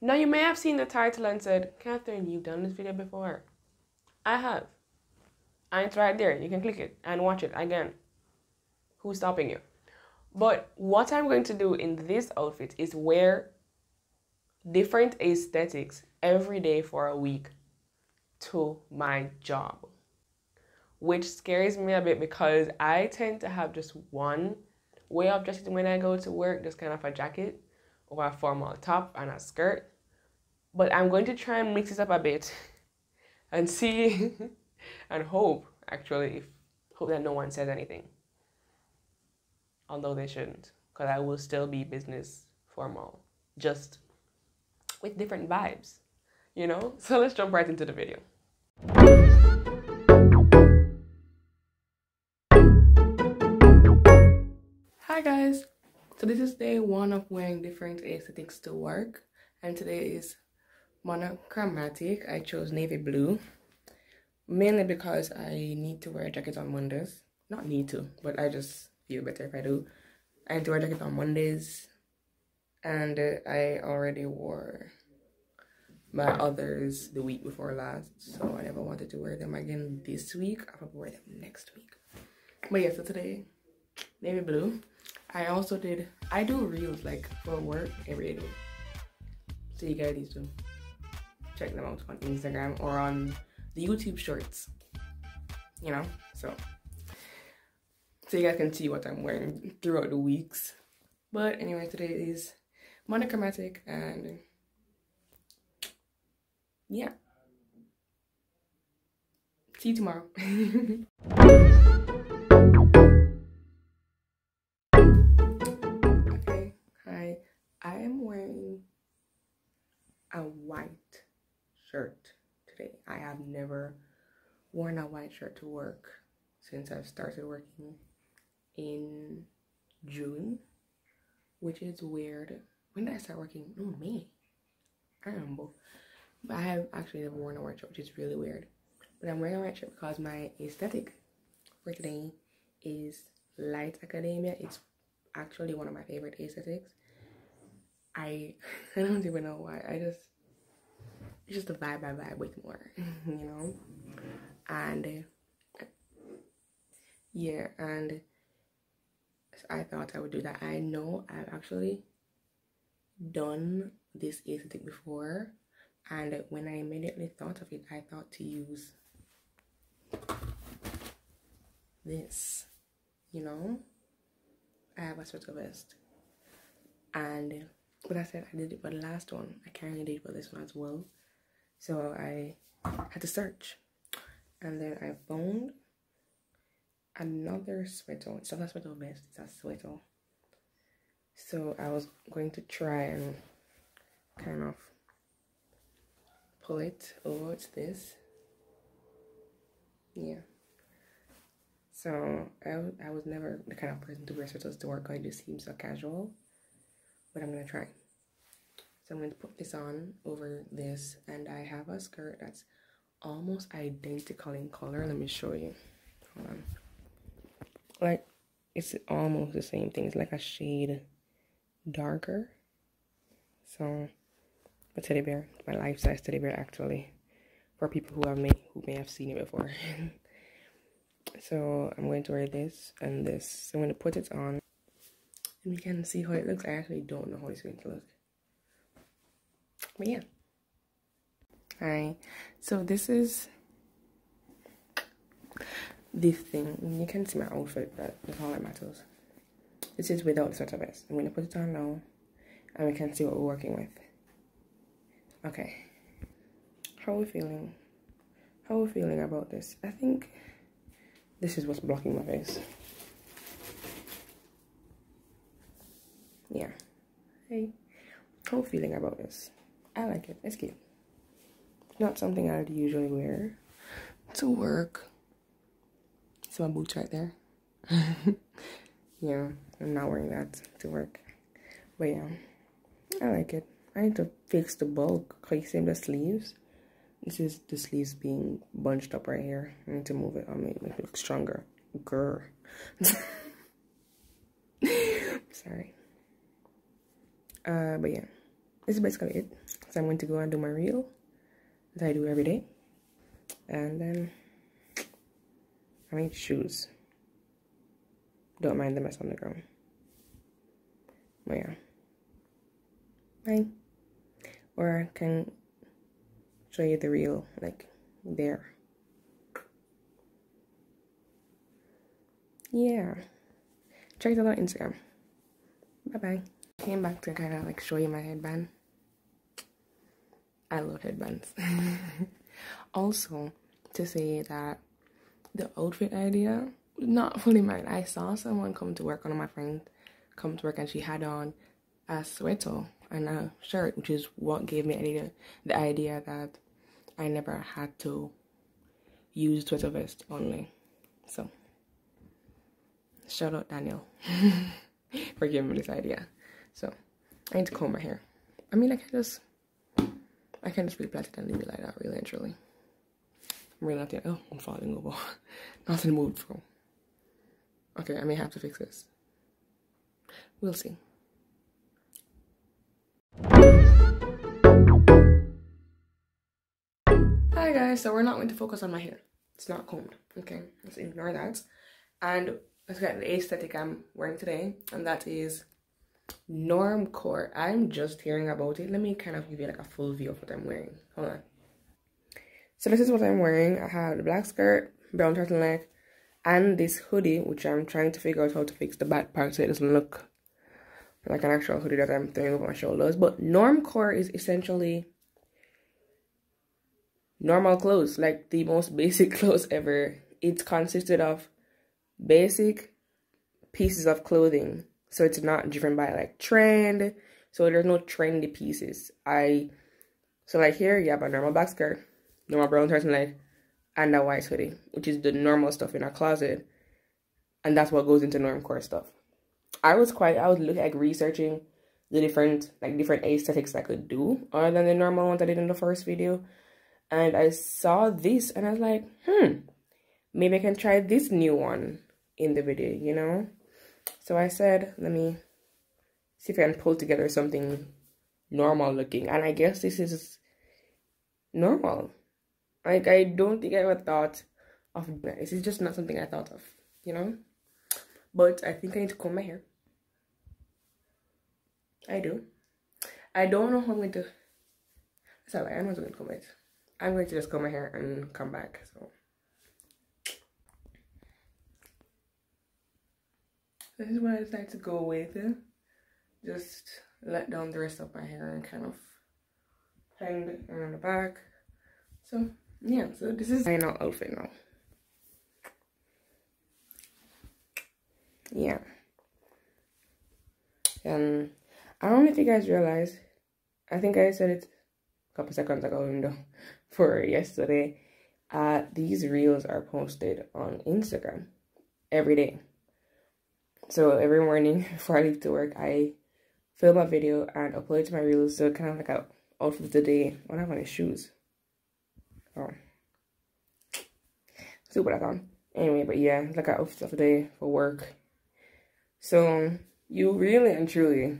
Now you may have seen the title and said, Catherine, you've done this video before. I have. And it's right there. You can click it and watch it again. Who's stopping you? But what I'm going to do in this outfit is wear different aesthetics every day for a week to my job. Which scares me a bit because I tend to have just one way of dressing when I go to work, just kind of a jacket or a formal top and a skirt. But I'm going to try and mix it up a bit and see and hope actually if hope that no one says anything. Although they shouldn't, because I will still be business formal, just with different vibes, you know? So let's jump right into the video. Hi guys, so this is day one of wearing different aesthetics to work and today is monochromatic. I chose navy blue mainly because I need to wear a jacket on Mondays. Not need to, but I just feel better if I do. I need to wear a jacket on Mondays and uh, I already wore my others the week before last so I never wanted to wear them again this week. I'll probably wear them next week. But yeah, so today navy blue. I also did, I do reels like for work every day. So you guys need to check them out on Instagram or on the YouTube shorts. You know, so so you guys can see what I'm wearing throughout the weeks. But anyway, today is monochromatic and yeah. See you tomorrow. shirt today. I have never worn a white shirt to work since I've started working in June, which is weird. When did I start working? Oh, May. I remember. But I have actually never worn a white shirt, which is really weird. But I'm wearing a white shirt because my aesthetic for today is light academia. It's actually one of my favorite aesthetics. I I don't even know why. I just it's just a vibe I vibe with more, you know. And yeah, and I thought I would do that. I know I've actually done this aesthetic before, and when I immediately thought of it, I thought to use this. You know, I have a sweater vest, and but I said I did it for the last one. I can't really do it for this one as well. So I had to search. And then I found another sweater. It's not a sweater vest, it's a sweater. So I was going to try and kind of pull it over to this. Yeah. So I, I was never the kind of person to wear sweaters to work. I just seems so casual but I'm gonna try. So I'm going to put this on over this and I have a skirt that's almost identical in color. Let me show you. Hold on. Like it's almost the same thing. It's like a shade darker. So a teddy bear, my life size teddy bear actually. For people who have may who may have seen it before. so I'm going to wear this and this. So I'm going to put it on and we can see how it looks. I actually don't know how it's going to look. But yeah. Alright, so this is this thing. You can see my outfit, but that's all that matters. This is without the sweater vest. I'm to put it on now, and we can see what we're working with. Okay. How are we feeling? How are we feeling about this? I think this is what's blocking my face. yeah. Hey, how are we feeling about this? I like it. It's cute. Not something I'd usually wear to work. See my boots right there. yeah, I'm not wearing that to work. But yeah, I like it. I need to fix the bulk. You see the sleeves? This is the sleeves being bunched up right here. I need to move it I mean, make it look stronger. Grr. Sorry. Uh, but yeah, this is basically it. So I'm going to go and do my reel that I do every day. And then I need shoes. Don't mind the mess on the ground. But yeah. Bye. Or I can show you the reel like there. Yeah. Check it out on Instagram. Bye bye. Came back to kind of like show you my headband. I love headbands. also, to say that the outfit idea not fully mine. I saw someone come to work, one of my friends come to work, and she had on a sweater and a shirt, which is what gave me idea, the idea that I never had to use sweater vest only. So, shout out Daniel for giving me this idea. So, I need to comb my hair. I mean, I can just I can just replait it and leave it like that, really and truly. I'm really not oh, I'm falling over. not in the mood for. Okay, I may have to fix this. We'll see. Hi guys, so we're not going to focus on my hair. It's not combed, okay? Let's ignore that. And let's get the aesthetic I'm wearing today, and that is normcore i'm just hearing about it. Let me kind of give you like a full view of what i'm wearing. Hold on. So this is what i'm wearing. I have the black skirt brown turtleneck and this hoodie which i'm trying to figure out how to fix the back part so it doesn't look like an actual hoodie that i'm throwing over my shoulders. But normcore is essentially normal clothes like the most basic clothes ever. It's consisted of basic pieces of clothing so it's not driven by like trend. So there's no trendy pieces. I so like here you have a normal black skirt normal brown turtleneck and a white hoodie which is the normal stuff in our closet. And that's what goes into normcore stuff. I was quite i was looking like researching the different like different aesthetics i could do other than the normal ones i did in the first video. And i saw this and i was like hmm maybe i can try this new one in the video you know so I said, let me see if I can pull together something normal looking. And I guess this is normal. Like, I don't think I ever thought of this. is just not something I thought of, you know? But I think I need to comb my hair. I do. I don't know how I'm going to... Sorry, I'm not going to comb it. I'm going to just comb my hair and come back, so... this is what I decided to go with. Just let down the rest of my hair and kind of hang it around the back. So yeah, so this is my final outfit now. Yeah. And I don't know if you guys realize, I think I said it a couple seconds ago window for yesterday. Uh, these reels are posted on Instagram every day. So every morning before I leave to work, I film a video and upload it to my reels. So kind of like a outfit of the day. Don't have any shoes. Oh. Super like on. Anyway, but yeah, like an outfit of the day for work. So you really and truly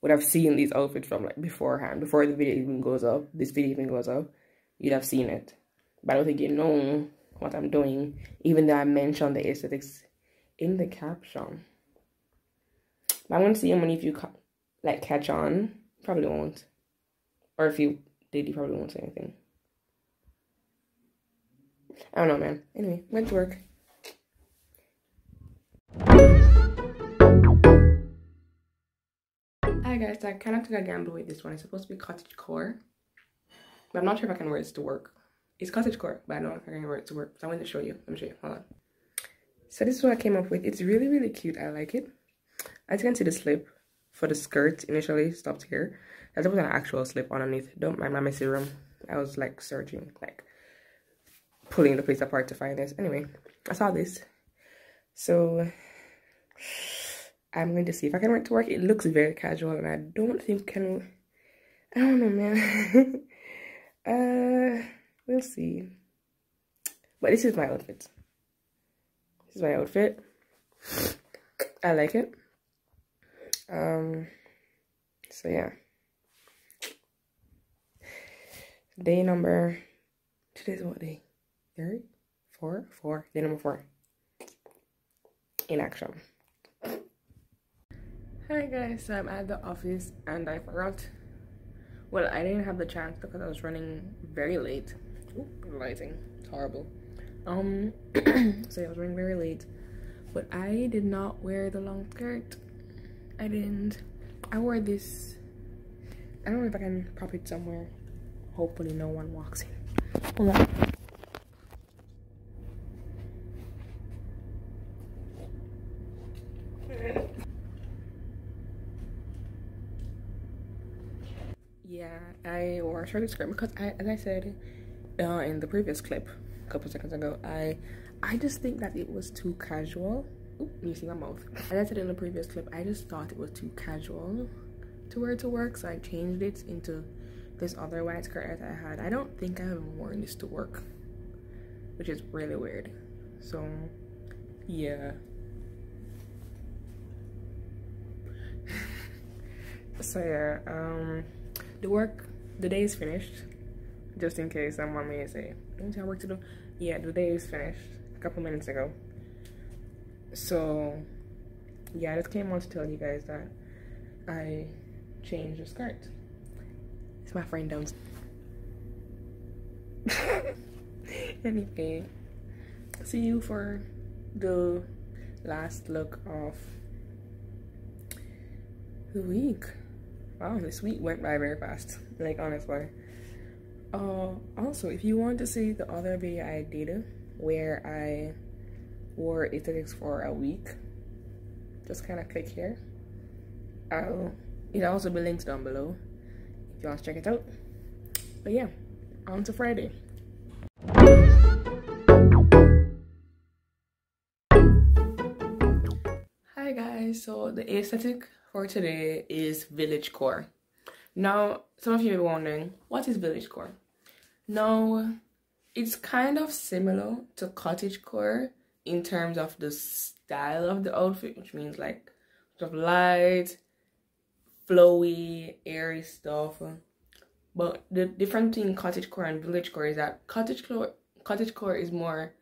would have seen these outfits from like beforehand, before the video even goes up, this video even goes up, you'd have seen it. But I don't think you know what I'm doing, even though I mentioned the aesthetics in the caption. But I want to see how many of you like catch on. Probably won't. Or if you did, you probably won't say anything. I don't know, man. Anyway, went to work. Hi guys, I kind of took a gamble with this one. It's supposed to be cottage core. But I'm not sure if I can wear this to work. It's cottage core, but I don't know if I can wear it to work. So I want to show you. Let me show you. Hold on. So this is what I came up with. It's really, really cute. I like it. As you can see, the slip for the skirt initially stopped here. That's was an actual slip underneath. Don't mind my messy room. I was like searching, like pulling the place apart to find this. Anyway, I saw this. So I'm going to see if I can wear it to work. It looks very casual and I don't think can I don't know man. uh we'll see. But this is my outfit. This is my outfit. I like it. Um, so yeah, day number today's what day? Three? Four? Four. Day number four. In action. Hi guys, so I'm at the office and I forgot well I didn't have the chance because I was running very late. Ooh, lighting. It's horrible. Um so I was running very late. But I did not wear the long skirt. I didn't. I wore this I don't know if I can prop it somewhere. Hopefully no one walks in. Hold on. Yeah, I wore a shorty skirt because I, as I said uh, in the previous clip a couple seconds ago, I I just think that it was too casual. Ooh, you see my mouth. As I said in the previous clip, I just thought it was too casual to wear to work, so I changed it into this other white skirt that I had. I don't think I have worn this to work, which is really weird. So, yeah. so yeah, um, the work, the day is finished. Just in case someone may say, don't you have work to do? Yeah, the day is finished a couple minutes ago. So, yeah, I just came on to tell you guys that I changed the skirt. It's my friend down. anyway, see you for the last look of the week. Wow, this week went by very fast. Like honestly. Uh, also, if you want to see the other video I did where I wore aesthetics for a week, just kind of click here. I'll It'll also be linked down below if you want to check it out. But yeah, on to Friday. Hi guys, so the aesthetic for today is village core. Now, some of you may be wondering, what is village core? Now, it's kind of similar to cottage core in terms of the style of the outfit, which means like sort of light, flowy, airy stuff. But the difference between cottagecore and villagecore is that cottagecore cottagecore is more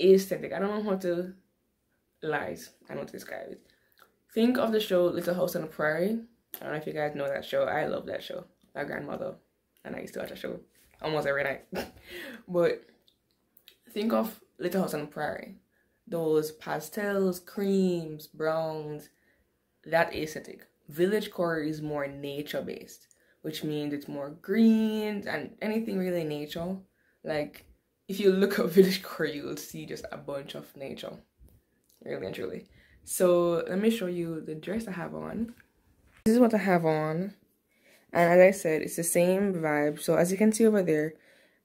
aesthetic. I don't know how to lies. I don't know how to describe it. Think of the show Little House on the Prairie. I don't know if you guys know that show. I love that show. My grandmother and I used to watch that show almost every night. but think of Little House on the Prairie. Those pastels, creams, browns, that aesthetic village core is more nature based which means it's more green and anything really nature like if you look at village core you will see just a bunch of nature really and truly so let me show you the dress i have on this is what i have on. And as i said it's the same vibe. So as you can see over there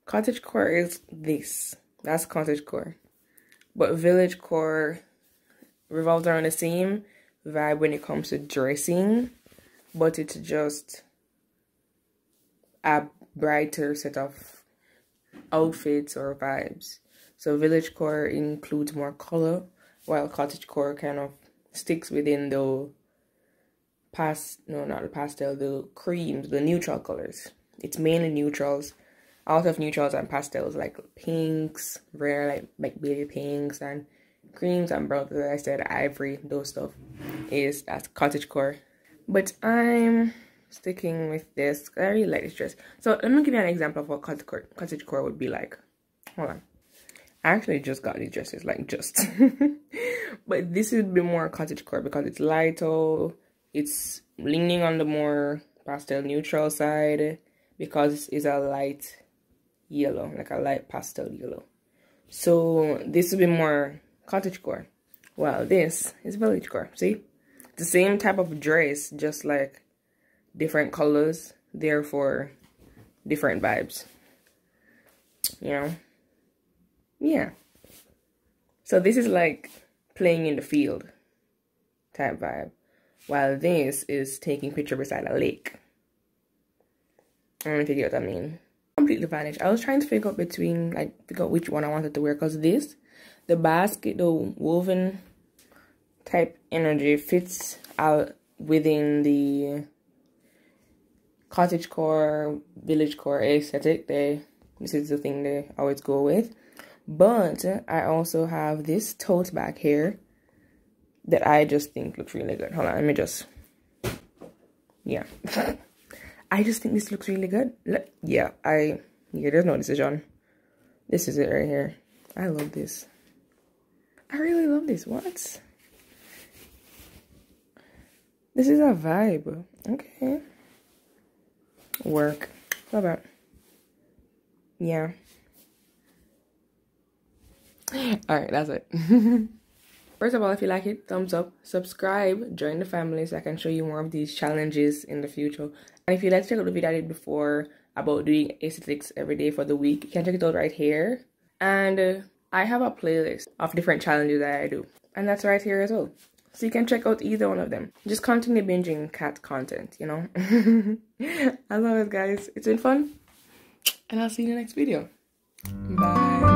cottage core is this. That's cottage core. But village core revolves around the same vibe when it comes to dressing, but it's just a brighter set of outfits or vibes. So village core includes more color, while cottage core kind of sticks within the past no not the pastel, the creams, the neutral colors. It's mainly neutrals. Out of neutrals and pastels like pinks, rare like like baby pinks and creams and browns, as I said, ivory, those stuff is that's cottage core. But I'm sticking with this. I really like this dress. So let me give you an example of what cottage core, cottage core would be like. Hold on. I actually just got these dresses, like just. but this would be more cottage core because it's lighter. It's leaning on the more pastel neutral side because it's a light yellow, like a light pastel yellow. So this would be more cottage core. Well, this is village core. See? The same type of dress, just like different colors, therefore different vibes. You know? Yeah. So this is like playing in the field type vibe. While this is taking picture beside a lake. I don't know if you get what I mean. Completely vanished. I was trying to figure out between, like, figure out which one I wanted to wear. Because this the basket, the woven type energy fits out within the cottage core, village core aesthetic. They this is the thing they always go with. But I also have this tote bag here that I just think looks really good. Hold on, let me just yeah. I just think this looks really good. Yeah, I yeah, there's no decision. This is it right here. I love this. I really love this. What? This is a vibe. Okay. Work. How about? Yeah. Alright, that's it. First of all, if you like it, thumbs up, subscribe, join the family so I can show you more of these challenges in the future. And if you'd like to check out the video I did before about doing aesthetics every day for the week, you can check it out right here. And uh, I have a playlist of different challenges that I do. And that's right here as well. So you can check out either one of them. Just continue binging Khat content, you know? As always, guys, it's been fun. And I'll see you in the next video. Bye.